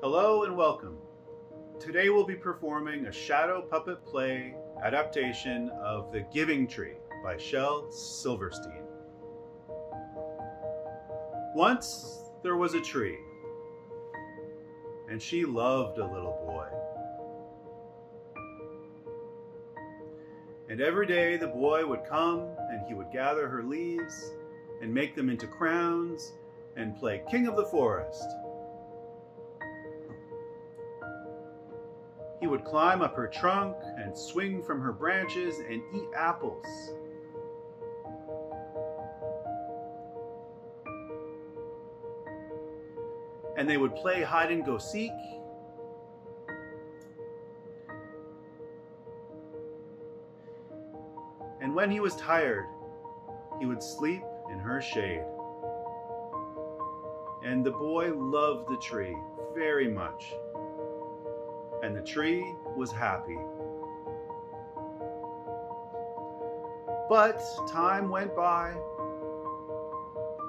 Hello and welcome. Today we'll be performing a shadow puppet play adaptation of The Giving Tree by Shel Silverstein. Once there was a tree, and she loved a little boy. And every day the boy would come and he would gather her leaves and make them into crowns and play king of the forest. He would climb up her trunk and swing from her branches and eat apples. And they would play hide and go seek. And when he was tired, he would sleep in her shade. And the boy loved the tree very much and the tree was happy. But time went by,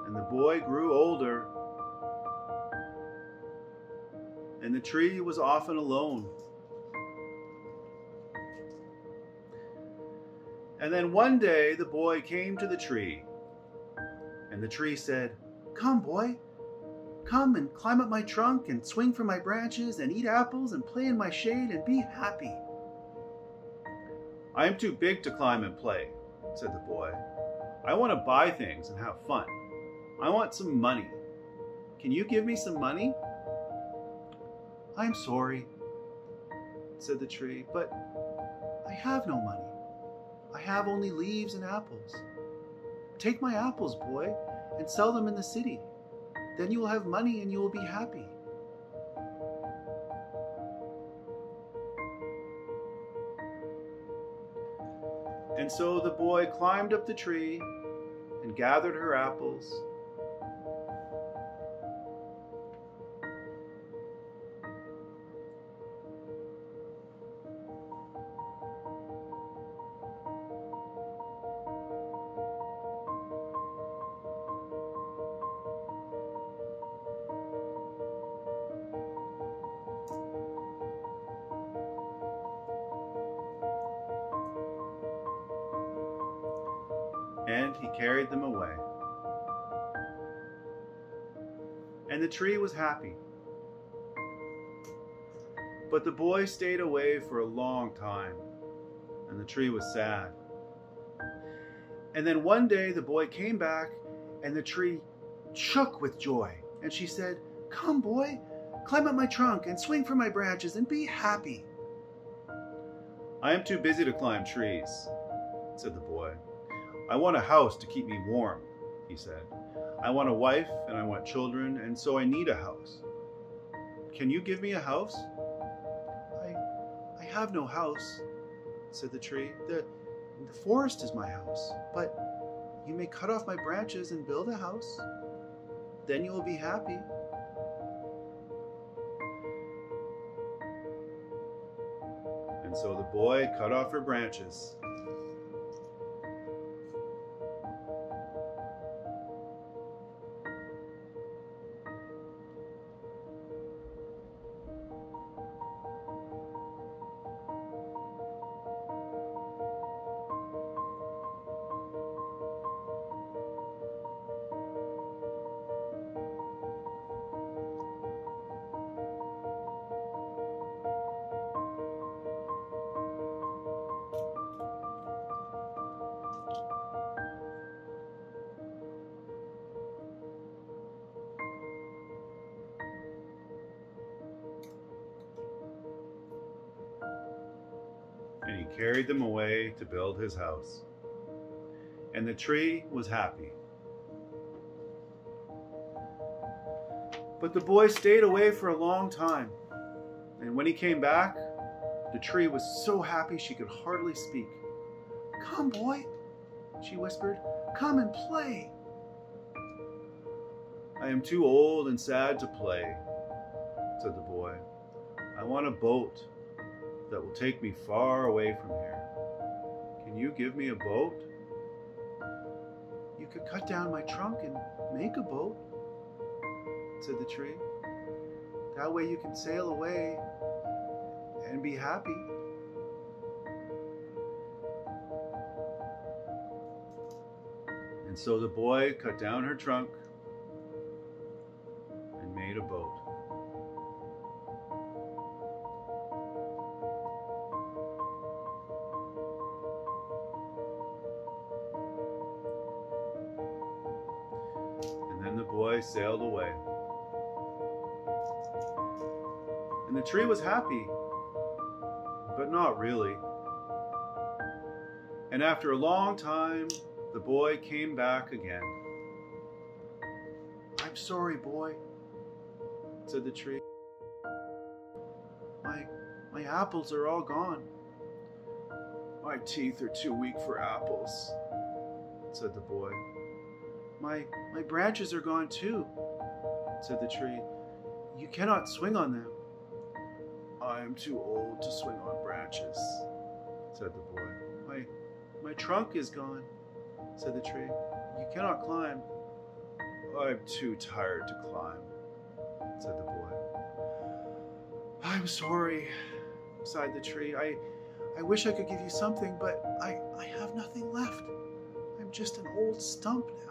and the boy grew older, and the tree was often alone. And then one day the boy came to the tree, and the tree said, Come, boy, Come and climb up my trunk and swing from my branches and eat apples and play in my shade and be happy. I am too big to climb and play, said the boy. I want to buy things and have fun. I want some money. Can you give me some money? I'm sorry, said the tree, but I have no money. I have only leaves and apples. Take my apples, boy, and sell them in the city. Then you will have money and you will be happy. And so the boy climbed up the tree and gathered her apples and he carried them away. And the tree was happy. But the boy stayed away for a long time, and the tree was sad. And then one day the boy came back, and the tree shook with joy. And she said, Come, boy, climb up my trunk and swing from my branches and be happy. I am too busy to climb trees, said the boy. I want a house to keep me warm, he said. I want a wife and I want children, and so I need a house. Can you give me a house? I, I have no house, said the tree. The, the forest is my house, but you may cut off my branches and build a house. Then you will be happy. And so the boy cut off her branches carried them away to build his house. And the tree was happy. But the boy stayed away for a long time. And when he came back, the tree was so happy she could hardly speak. Come, boy, she whispered. Come and play. I am too old and sad to play, said the boy. I want a boat that will take me far away from here. Can you give me a boat? You could cut down my trunk and make a boat, said the tree. That way you can sail away and be happy. And so the boy cut down her trunk sailed away. And the tree was happy, but not really. And after a long time, the boy came back again. I'm sorry, boy, said the tree. My, my apples are all gone. My teeth are too weak for apples, said the boy. My, my branches are gone too, said the tree. You cannot swing on them. I am too old to swing on branches, said the boy. My, my trunk is gone, said the tree. You cannot climb. I'm too tired to climb, said the boy. I'm sorry, sighed the tree. I, I wish I could give you something, but I, I have nothing left. I'm just an old stump now.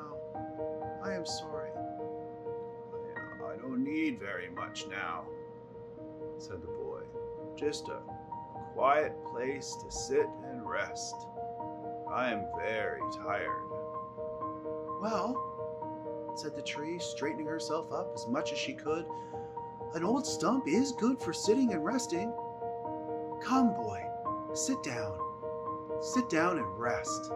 I am sorry. I don't need very much now, said the boy. Just a quiet place to sit and rest. I am very tired. Well, said the tree, straightening herself up as much as she could, an old stump is good for sitting and resting. Come, boy, sit down. Sit down and rest.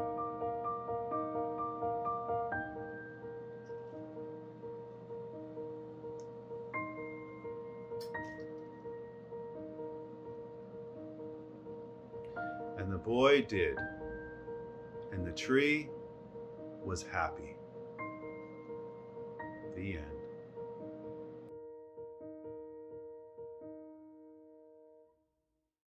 The boy did. And the tree was happy. The end.